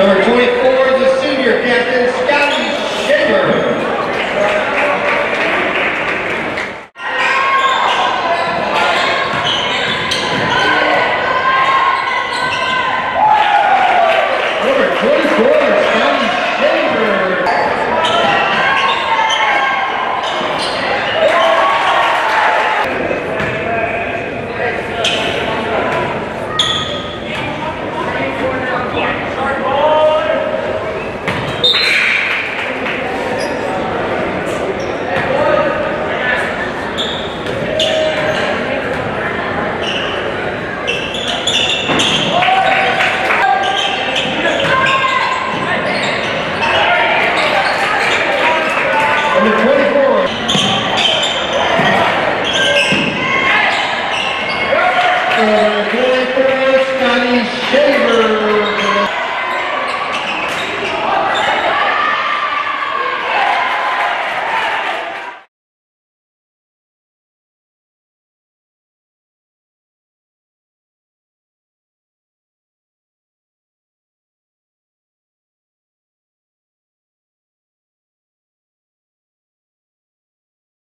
number 20. Number 24. Uh, 24.